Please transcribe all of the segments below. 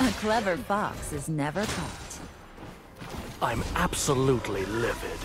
A clever fox is never caught. I'm absolutely livid.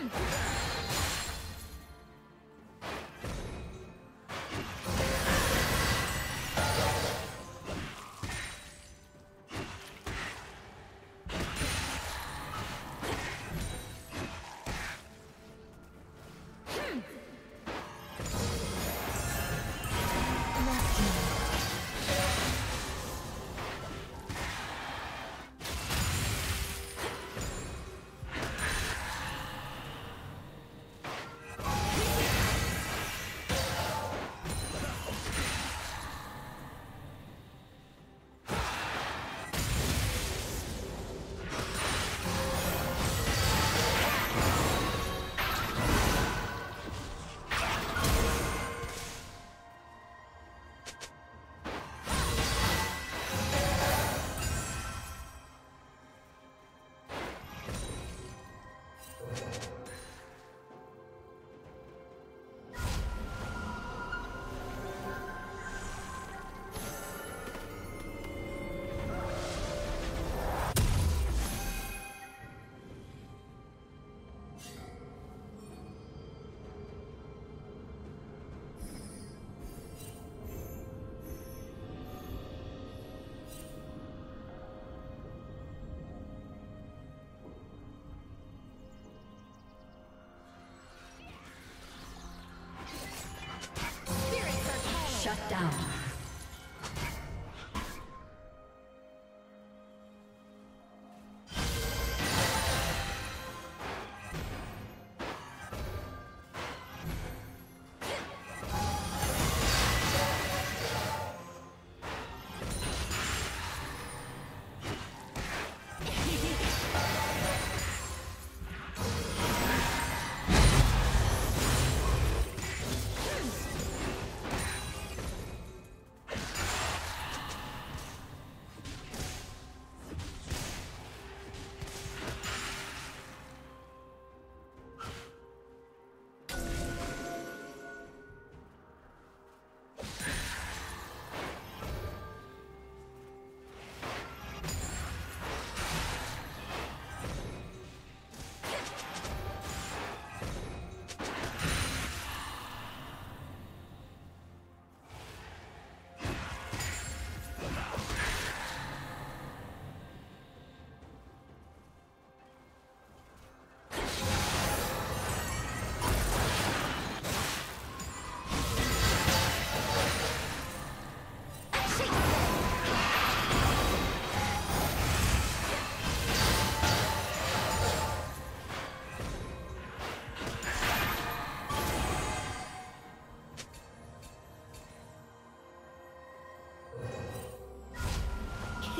Hmm.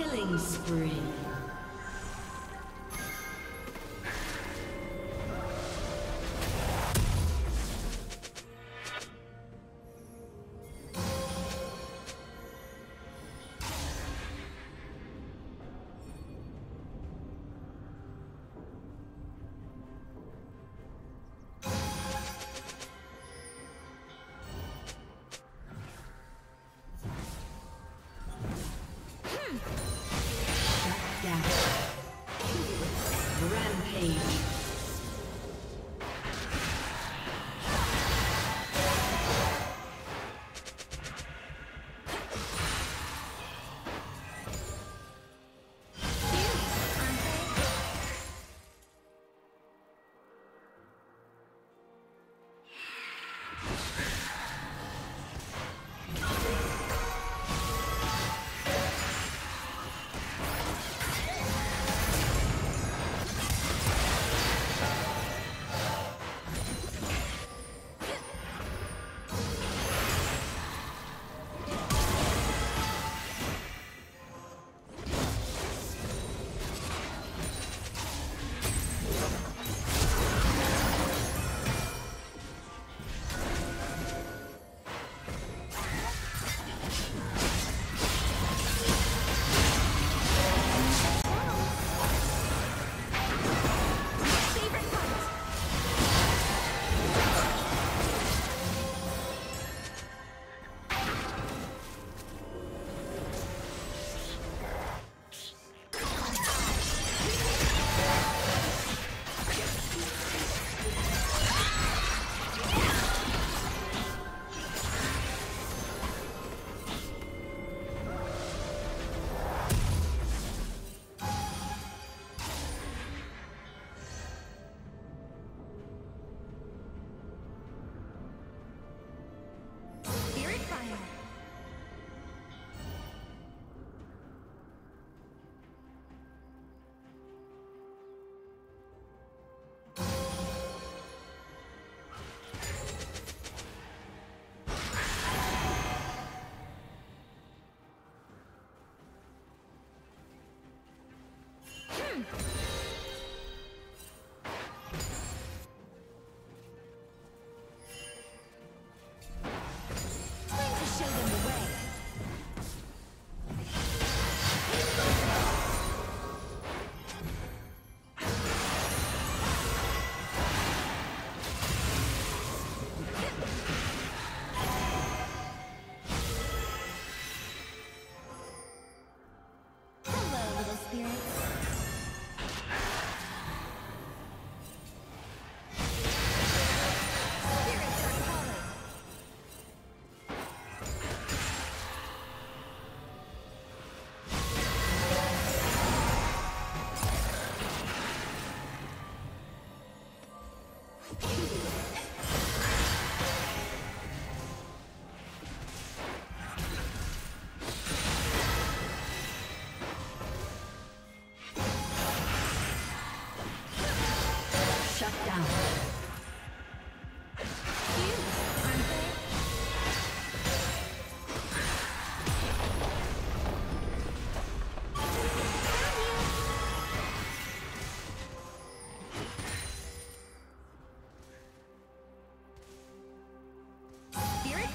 Killing spree.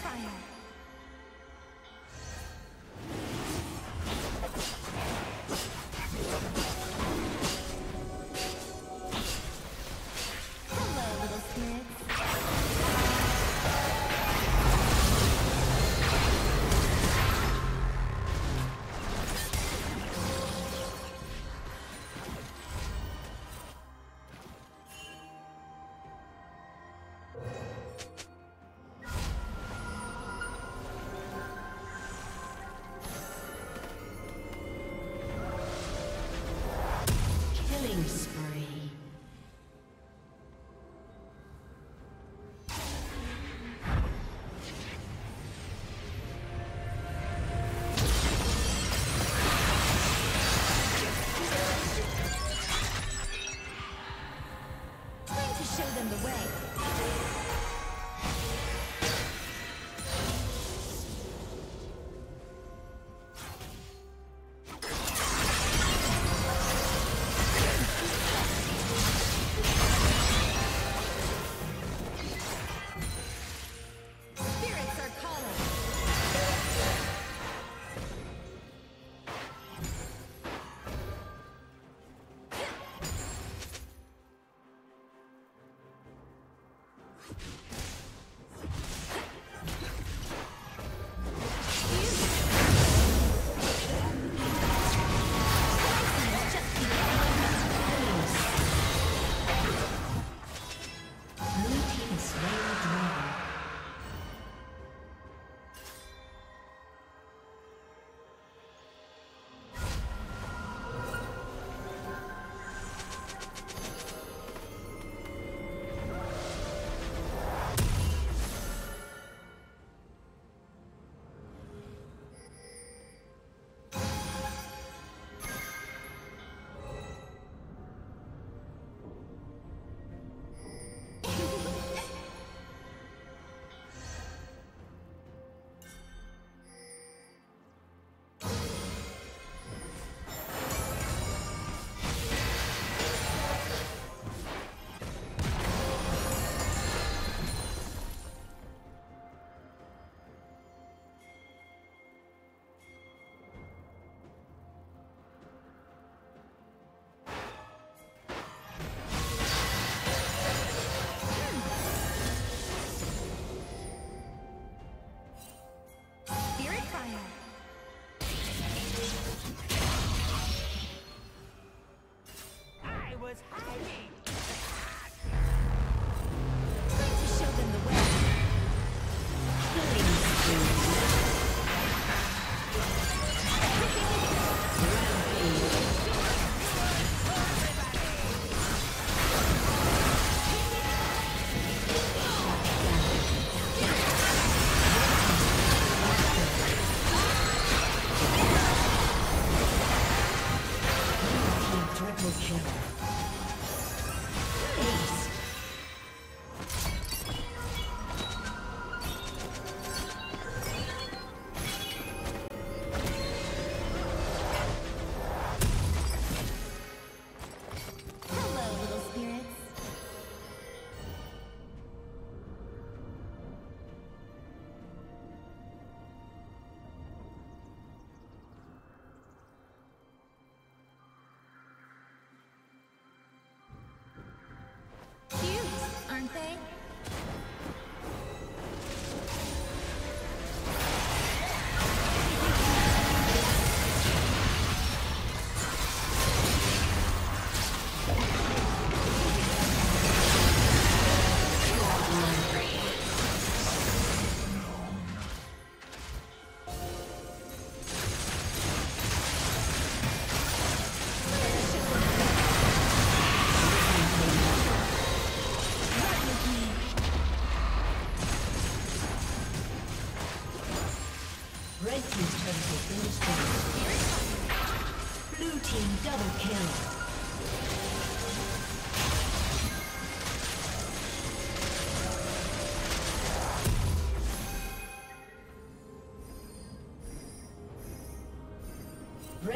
Fire.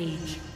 Rampage.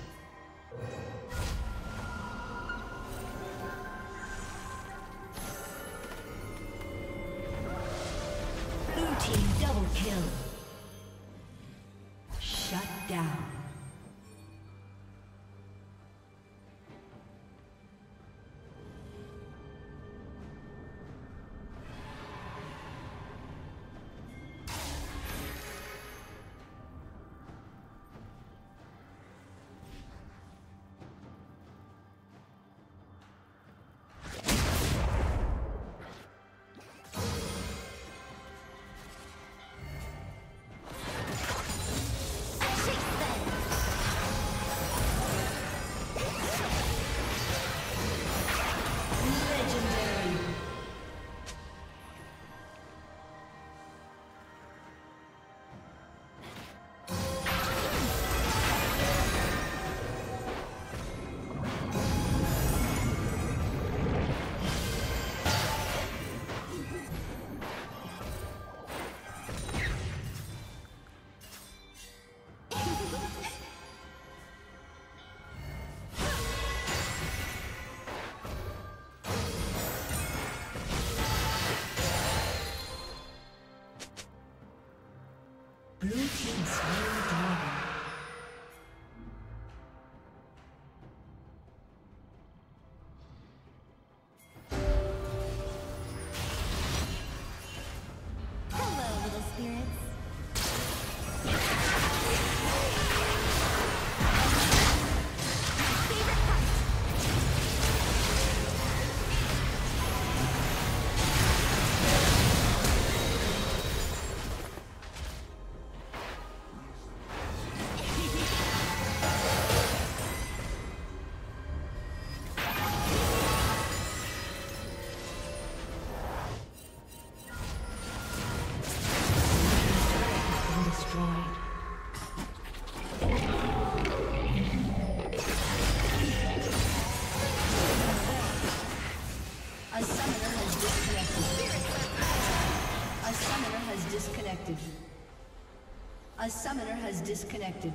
Disconnected.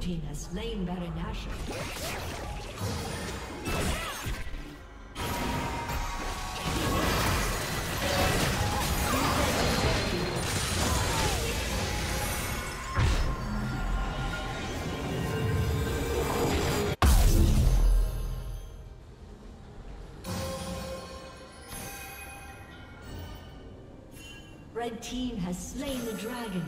Team has slain Baron Nashor. Red Team has slain the dragon.